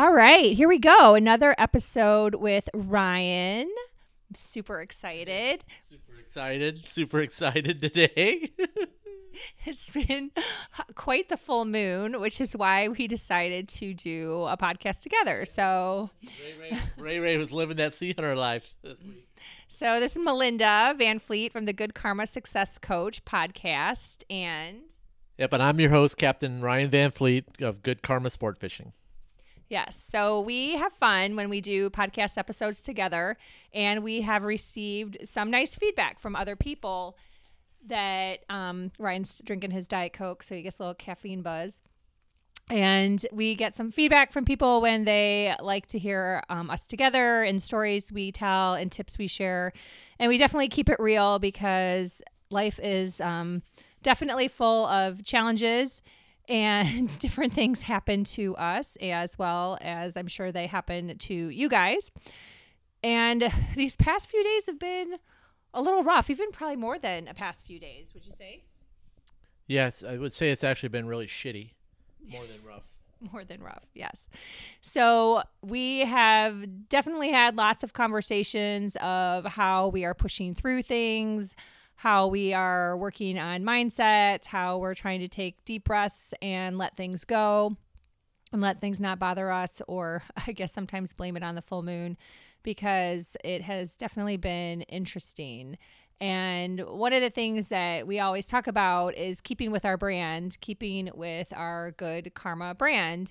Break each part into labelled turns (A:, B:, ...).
A: All right, here we go. Another episode with Ryan. I'm super excited.
B: Super excited. Super excited today.
A: It's been quite the full moon, which is why we decided to do a podcast together. So,
B: Ray, Ray, Ray Ray was living that sea hunter life this week.
A: so this is Melinda Van Fleet from the Good Karma Success Coach podcast, and
B: Yep, and I'm your host, Captain Ryan Van Fleet of Good Karma Sport Fishing.
A: Yes. So we have fun when we do podcast episodes together, and we have received some nice feedback from other people that um, Ryan's drinking his Diet Coke, so he gets a little caffeine buzz. And we get some feedback from people when they like to hear um, us together and stories we tell and tips we share. And we definitely keep it real because life is um, definitely full of challenges and different things happen to us as well as I'm sure they happen to you guys. And these past few days have been a little rough, even probably more than a past few days, would you say?
B: Yes, I would say it's actually been really shitty, more than rough.
A: More than rough, yes. So we have definitely had lots of conversations of how we are pushing through things, how we are working on mindset, how we're trying to take deep breaths and let things go and let things not bother us, or I guess sometimes blame it on the full moon because it has definitely been interesting. And one of the things that we always talk about is keeping with our brand, keeping with our good karma brand,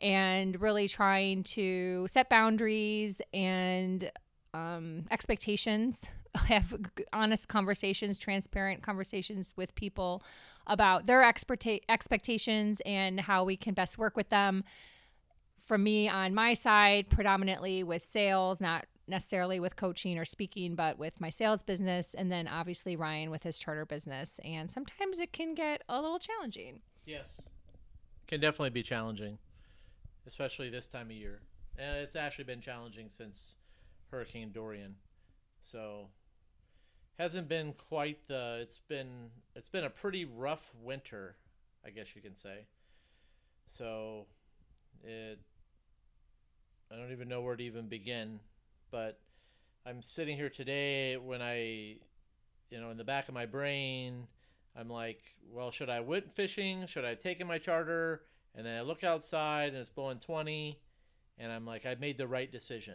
A: and really trying to set boundaries and um, expectations, have honest conversations, transparent conversations with people about their experta- expectations and how we can best work with them. From me on my side, predominantly with sales, not necessarily with coaching or speaking, but with my sales business. And then obviously Ryan with his charter business. And sometimes it can get a little challenging.
B: Yes. Can definitely be challenging, especially this time of year. And it's actually been challenging since Hurricane Dorian. So hasn't been quite the it's been it's been a pretty rough winter, I guess you can say. So it I don't even know where to even begin, but I'm sitting here today when I you know, in the back of my brain, I'm like, well, should I went fishing? Should I take in my charter? And then I look outside and it's blowing 20, and I'm like, I made the right decision.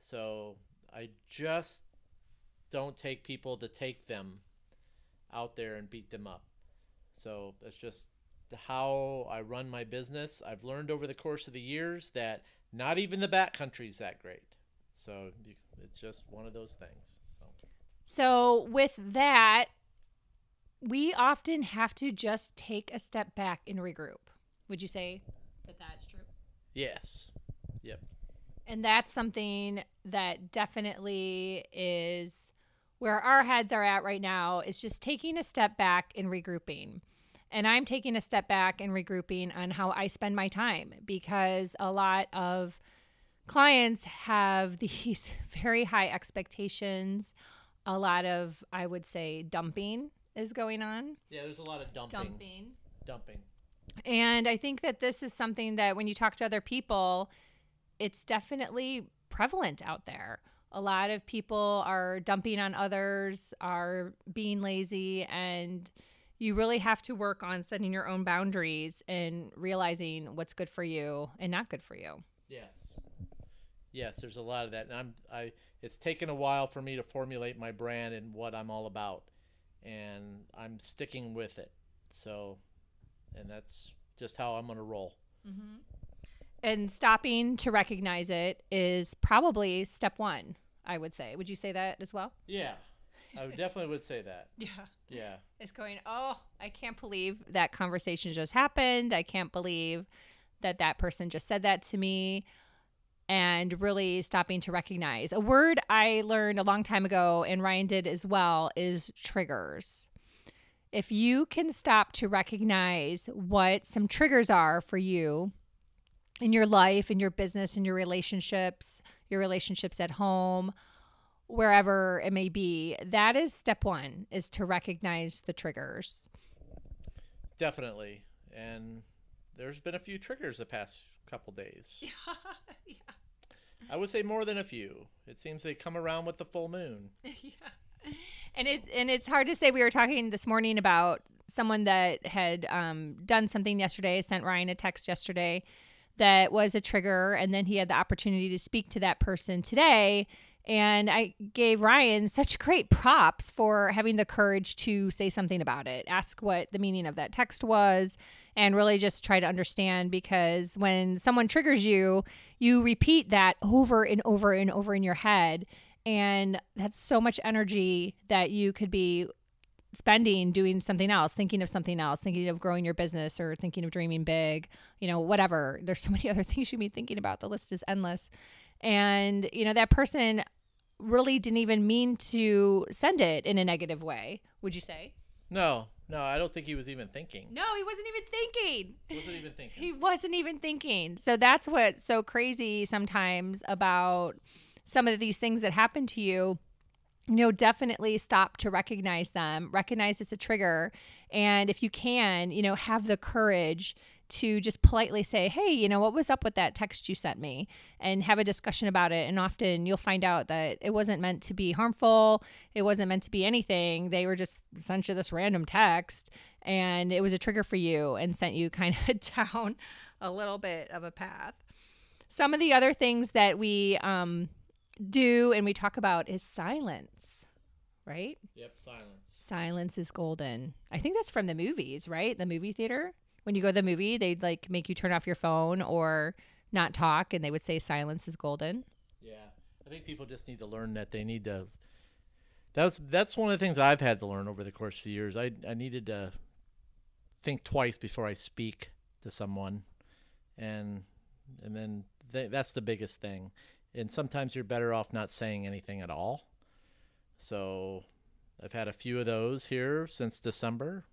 B: So I just don't take people to take them out there and beat them up. So that's just how I run my business. I've learned over the course of the years that not even the backcountry is that great. So you- it's just one of those things. So
A: So, with that, we often have to just take a step back and regroup. Would you say that that's true?
B: yes, yep.
A: And that's something that definitely is where our heads are at right now is just taking a step back and regrouping. And I'm taking a step back and regrouping on how I spend my time because a lot of clients have these very high expectations. A lot of, I would say, dumping is going on.
B: Yeah, there's a lot of dumping.
A: Dumping.
B: Dumping.
A: And I think that this is something that when you talk to other people, it's definitely prevalent out there. A lot of people are dumping on others, are being lazy, and you really have to work on setting your own boundaries and realizing what's good for you and not good for you.
B: Yes. Yes, there's a lot of that. And I'm I it's taken a while for me to formulate my brand and what I'm all about. And I'm sticking with it. So and that's just how I'm going to roll. Mm-hmm.
A: And stopping to recognize it is probably step one, I would say. Would you say that as well?
B: Yeah. I definitely would say that.
A: Yeah.
B: Yeah.
A: It's going, oh, I can't believe that conversation just happened. I can't believe that that person just said that to me. And really stopping to recognize. A word I learned a long time ago, and Ryan did as well, is triggers. If you can stop to recognize what some triggers are for you in your life, in your business, in your relationships, your relationships at home, wherever it may be, that is step one is to recognize the triggers.
B: Definitely. And there's been a few triggers the past couple days.
A: yeah.
B: I would say more than a few. It seems they come around with the full moon.
A: yeah. And it and it's hard to say. We were talking this morning about someone that had um, done something yesterday, sent Ryan a text yesterday that was a trigger, and then he had the opportunity to speak to that person today. And I gave Ryan such great props for having the courage to say something about it, ask what the meaning of that text was, and really just try to understand because when someone triggers you, you repeat that over and over and over in your head. And that's so much energy that you could be spending doing something else, thinking of something else, thinking of growing your business or thinking of dreaming big, you know, whatever. There's so many other things you'd be thinking about. The list is endless. And, you know, that person really didn't even mean to send it in a negative way, would you say?
B: No, no, I don't think he was even thinking.
A: No, he wasn't even thinking.
B: He wasn't even thinking.
A: He wasn't even thinking. So that's what's so crazy sometimes about some of these things that happen to you. You know, definitely stop to recognize them, recognize it's a trigger. And if you can, you know, have the courage to just politely say, hey, you know, what was up with that text you sent me? And have a discussion about it. And often you'll find out that it wasn't meant to be harmful, it wasn't meant to be anything. They were just sent you this random text and it was a trigger for you and sent you kind of down a little bit of a path. Some of the other things that we um, do and we talk about is silence, right?
B: Yep, silence.
A: Silence is golden. I think that's from the movies, right? The movie theater when you go to the movie, they'd like make you turn off your phone or not talk, and they would say silence is golden.
B: Yeah, I think people just need to learn that they need to. That's that's one of the things I've had to learn over the course of the years. I I needed to think twice before I speak to someone, and and then th- that's the biggest thing. And sometimes you're better off not saying anything at all. So I've had a few of those here since December.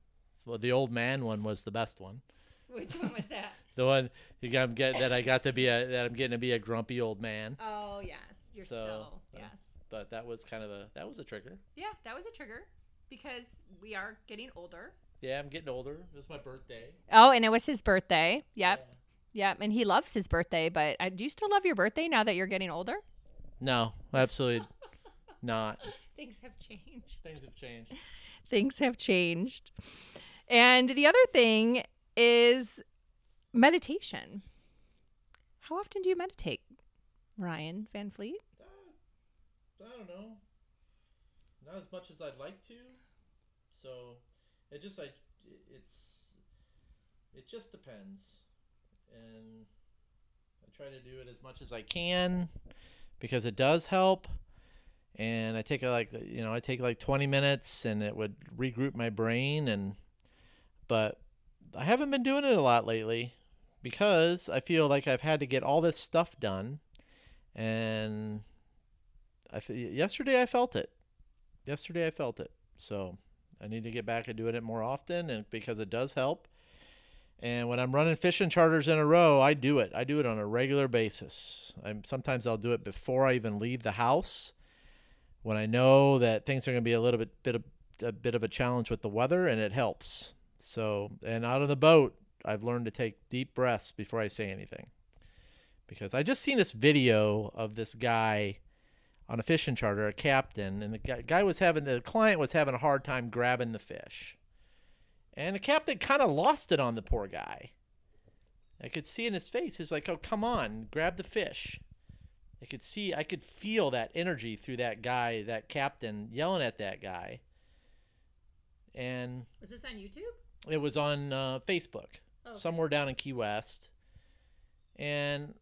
B: Well, the old man one was the best one.
A: Which one was that?
B: The one you got get that I got to be a that I'm getting to be a grumpy old man.
A: Oh yes, you're
B: So,
A: still
B: uh,
A: yes.
B: But that was kind of a that was a trigger.
A: Yeah, that was a trigger because we are getting older.
B: Yeah, I'm getting older. It was my birthday.
A: Oh, and it was his birthday. Yep,
B: Yeah.
A: yep, and he loves his birthday. But uh, do you still love your birthday now that you're getting older?
B: No, absolutely not.
A: Things have changed.
B: Things have changed.
A: Things have changed. And the other thing is meditation. How often do you meditate, Ryan Van Fleet?
B: Uh, I don't know. Not as much as I'd like to. So it just I it's it just depends. And I try to do it as much as I can because it does help. And I take like you know I take like 20 minutes and it would regroup my brain and but I haven't been doing it a lot lately because I feel like I've had to get all this stuff done and I yesterday I felt it. Yesterday I felt it. So I need to get back to doing it more often, and because it does help. And when I'm running fishing charters in a row, I do it. I do it on a regular basis. I'm sometimes I'll do it before I even leave the house, when I know that things are going to be a little bit bit of, a bit of a challenge with the weather, and it helps. So and out of the boat, I've learned to take deep breaths before I say anything, because I just seen this video of this guy on a fishing charter, a captain, and the guy, guy was having the client was having a hard time grabbing the fish, and the captain kind of lost it on the poor guy. I could see in his face. He's like, "Oh, come on, grab the fish." I could see, I could feel that energy through that guy, that captain yelling at that guy, and
A: Was this on YouTube?
B: it was on uh, Facebook,
A: Oh.
B: somewhere down in Key West. And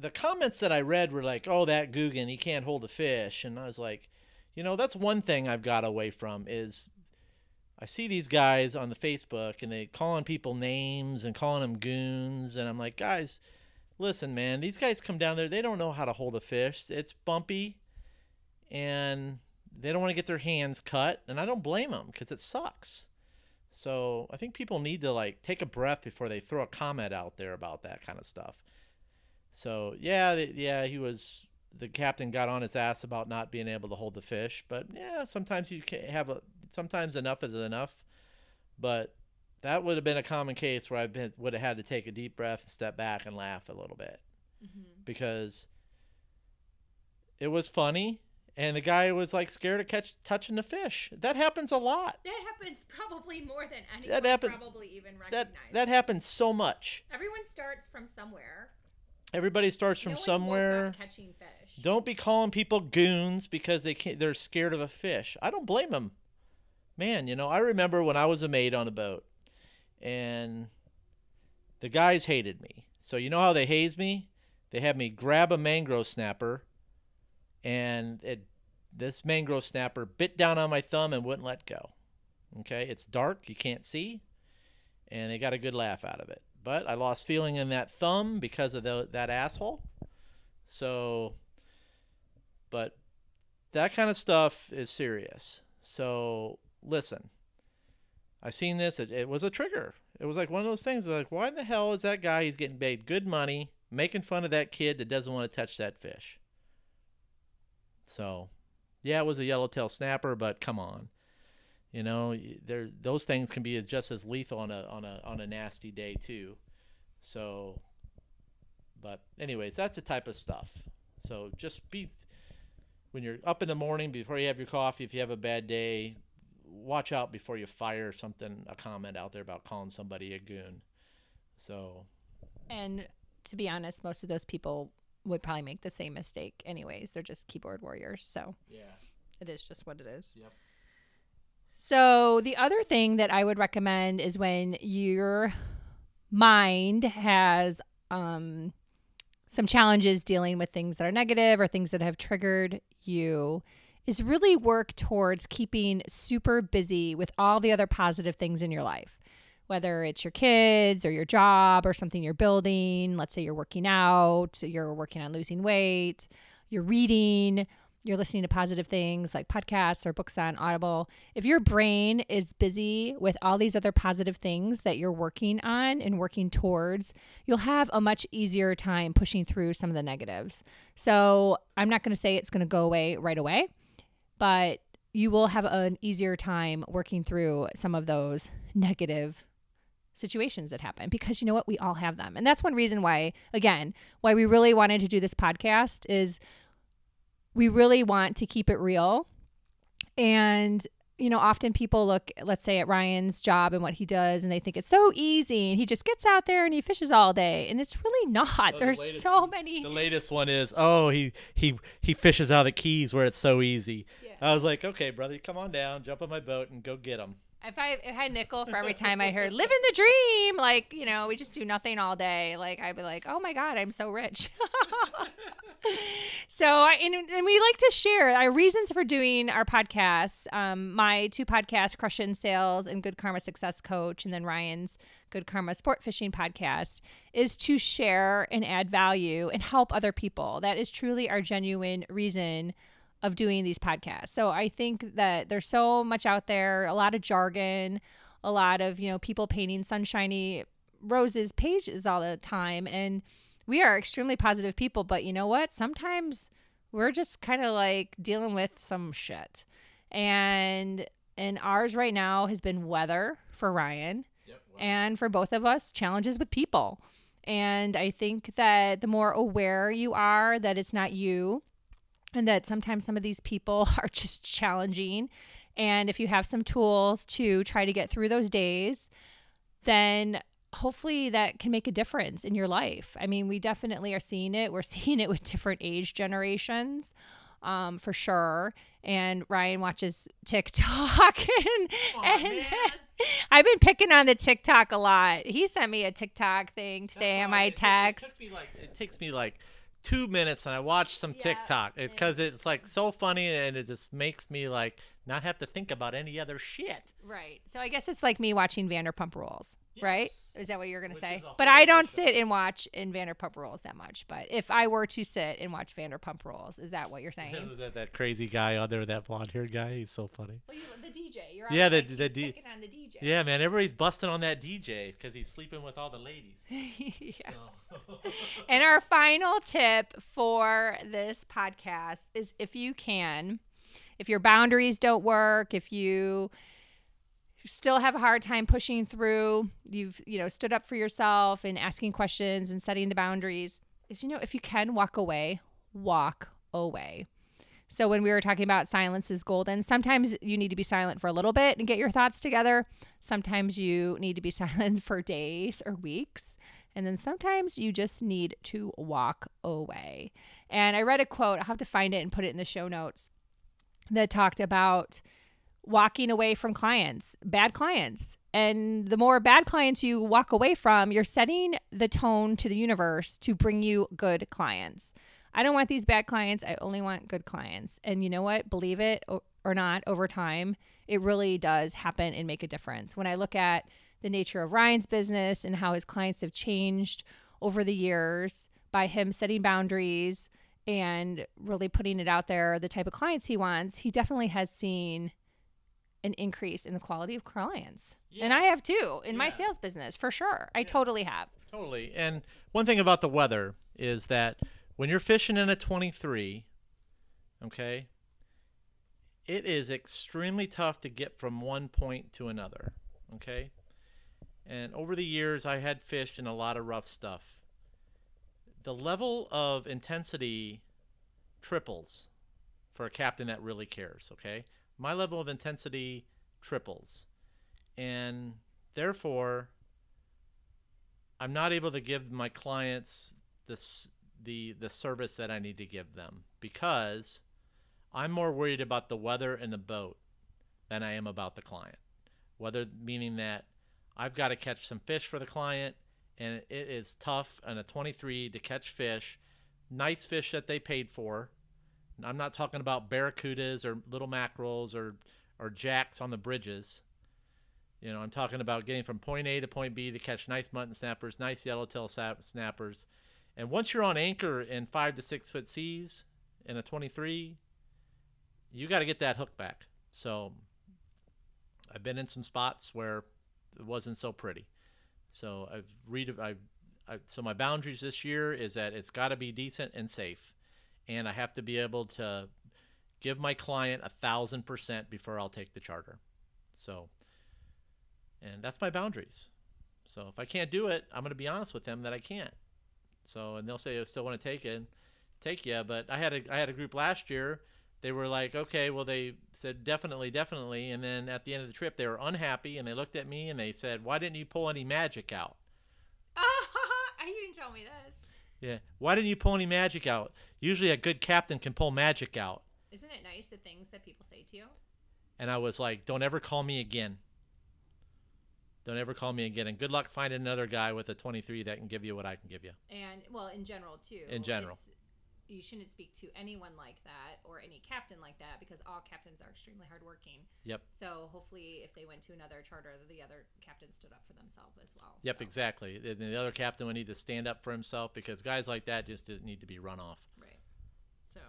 B: the comments that I read were like, "Oh, that Guggen, he can't hold a fish," and I was like, you know, that's one thing I've got away from is I see these guys on the Facebook and they calling people names and calling them goons, and I'm like, guys, listen, man, these guys come down there, they don't know how to hold a fish. It's bumpy, and they don't want to get their hands cut, and I don't blame them because it sucks. So I think people need to like take a breath before they throw a comment out there about that kind of stuff. So yeah, yeah, he was the captain got on his ass about not being able to hold the fish, but yeah, sometimes you can have a sometimes enough is enough. But that would have been a common case where I been, would have had to take a deep breath and step back and laugh a little bit mm-hmm. because it was funny and the guy was like scared of catch touching the fish. That happens a lot.
A: That happens probably more than anyone
B: That happen-
A: probably even
B: That
A: recognizes.
B: that happens so much.
A: Everyone starts from somewhere.
B: Everybody starts from
A: No one
B: somewhere.
A: catching fish.
B: Don't be calling people goons because they can't, they're scared of a fish. I don't blame them. Man, you know, I remember when I was a mate on a boat and the guys hated me. So you know how they hazed me? They had me grab a mangrove snapper and it this mangrove snapper bit down on my thumb and wouldn't let go. Okay? It's dark, you can't see, and they got a good laugh out of it. But I lost feeling in that thumb because of the, that asshole. So but that kind of stuff is serious. So listen, I seen this. It, it was a trigger. It was like one of those things. Like, why in the hell is that guy? He's getting paid good money, making fun of that kid that doesn't want to touch that fish. So, yeah, it was a yellowtail snapper, but come on, you know, there those things can be just as lethal on a on a on a nasty day too. So, but anyways, that's the type of stuff. So just be when you're up in the morning before you have your coffee. If you have a bad day, watch out before you fire something a comment out there about calling somebody a goon. So
A: And to be honest, most of those people would probably make the same mistake anyways. They're just keyboard warriors. So
B: yeah,
A: it is just what it is.
B: Yep.
A: So the other thing that I would recommend is when your mind has um, some challenges dealing with things that are negative or things that have triggered you is really work towards keeping super busy with all the other positive things in your life whether it's your kids or your job or something you're building let's say you're working out you're working on losing weight you're reading you're listening to positive things like podcasts or books on Audible, if your brain is busy with all these other positive things that you're working on and working towards, you'll have a much easier time pushing through some of the negatives. So, I'm not going to say it's going to go away right away, but you will have an easier time working through some of those negative situations that happen because you know what we all have them and that's one reason why again why we really wanted to do this podcast is we really want to keep it real. And, you know, often people look, let's say, at Ryan's job and what he does, and they think it's so easy and he just gets out there and he fishes all day. And it's really not.
B: Oh, the
A: There's
B: latest
A: so many.
B: The latest one is oh he he he fishes out of the keys where it's so easy. I was like, okay, brother, come on down, jump on my boat, and go get them.
A: If I, if I had nickel for every time I heard living the dream, like, you know, we just do nothing all day, like, I'd be like, oh my God, I'm so rich. so, I, and, and we like to share our reasons for doing our podcasts. Um, my two podcasts, Crush in Sales and Good Karma Success Coach, and then Ryan's Good Karma Sport Fishing podcast, is to share and add value and help other people. That is truly our genuine reason of doing these podcasts. So I think that there's so much out there, a lot of jargon, a lot of, you know, people painting sunshiny roses pages all the time and we are extremely positive people, but you know what? Sometimes we're just kind of like dealing with some shit. And and ours right now has been weather for Ryan and for both of us challenges with people. And I think that the more aware you are that it's not you, and that sometimes some of these people are just challenging. And if you have some tools to try to get through those days, then hopefully that can make a difference in your life. I mean, we definitely are seeing it. We're seeing it with different age generations. Um, for sure. And Ryan watches TikTok and, and I've been picking on the TikTok a lot. He sent me a TikTok thing today on my text.
B: It, took me like, it takes me like two minutes, and I watch some
A: Yeah,
B: TikTok. It's because it's like so funny, and it just makes me like not have to think about any other shit.
A: Right. So I guess it's like me watching Vanderpump Rules, right? Is that what you're going to say? But I don't
B: show.
A: sit and watch in Vanderpump Rules that much. But if I were to sit and watch Vanderpump Rules, is that what you're saying?
B: Was that that crazy guy out there, that blonde haired guy? He's so funny.
A: well, you, the DJ. You're
B: Yeah, the-
A: like,
B: the D-
A: on the DJ.
B: Yeah, man, everybody's busting on that DJ because he's sleeping with all the ladies.
A: And our final tip for this podcast is if you can, if your boundaries don't work, if you still have a hard time pushing through, you've, you know, stood up for yourself and asking questions and setting the boundaries, is, you know, if you can walk away, walk away. So when we were talking about silence is golden, sometimes you need to be silent for a little bit and get your thoughts together. Sometimes you need to be silent for days or weeks. And then sometimes you just need to walk away. And I read a quote, I'll have to find it and put it in the show notes, that talked about walking away from clients, bad clients. And the more bad clients you walk away from, you're setting the tone to the universe to bring you good clients. I don't want these bad clients. I only want good clients. And you know what? Believe it or not, over time, it really does happen and make a difference. When I look at the nature of Ryan's business and how his clients have changed over the years by him setting boundaries and really putting it out there, the type of clients he wants, he definitely has seen an increase in the quality of clients. Yeah. And I have too in yeah. my sales business for sure. I yeah. totally have.
B: Totally. And one thing about the weather is that when you're fishing in a 23, okay, it is extremely tough to get from one point to another, okay? And over the years, I had fished in a lot of rough stuff. The level of intensity triples for a captain that really cares, okay? My level of intensity triples. And therefore, I'm not able to give my clients this the the service that I need to give them because I'm more worried about the weather and the boat than I am about the client. Weather meaning that I've got to catch some fish for the client and it is tough on a 23 to catch fish, nice fish that they paid for. I'm not talking about barracudas or little mackerels or or jacks on the bridges. You know, I'm talking about getting from point A to point B to catch nice mutton snappers, nice yellowtail snappers and once you're on anchor in five to six foot seas in a 23, you got to get that hook back. So I've been in some spots where it wasn't so pretty. So I've read I, I so my boundaries this year is that it's got to be decent and safe, and I have to be able to give my client a thousand percent before I'll take the charter. So, and that's my boundaries. So if I can't do it, I'm going to be honest with them that I can't. So and they'll say I still want to take it, take you. But I had a I had a group last year. They were like, okay, well they said definitely, definitely, and then at the end of the trip they were unhappy and they looked at me and they said, why didn't you pull any magic out?
A: you didn't tell me this.
B: Yeah, why didn't you pull any magic out? Usually a good captain can pull magic out.
A: Isn't it nice the things that people say to you?
B: And I was like, don't ever call me again. Don't ever call me again. And good luck finding another guy with a 23 that can give you what I can give you.
A: And well, in general too.
B: In general.
A: You shouldn't speak to anyone like that or any captain like that because all captains are extremely hardworking.
B: Yep.
A: So hopefully, if they went to another charter, the other captain stood up for themselves as well.
B: Yep,
A: so.
B: exactly. And the other captain would need to stand up for himself because guys like that just need to be run off.
A: Right. So.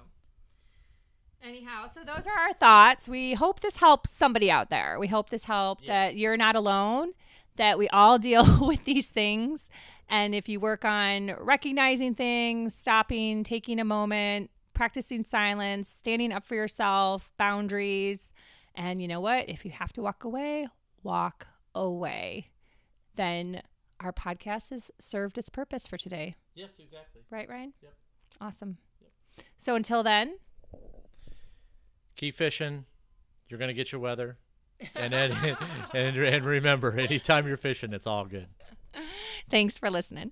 A: Anyhow, so those are our thoughts. We hope this helps somebody out there. We hope this helped yes. that you're not alone that we all deal with these things. And if you work on recognizing things, stopping, taking a moment, practicing silence, standing up for yourself, boundaries, and you know what? If you have to walk away, walk away. Then our podcast has served its purpose for today.
B: Yes, exactly.
A: Right, Ryan?
B: Yep.
A: Awesome. Yep. So until then,
B: keep fishing. You're going to get your weather and, and and and remember, anytime you're fishing, it's all good.
A: Thanks for listening.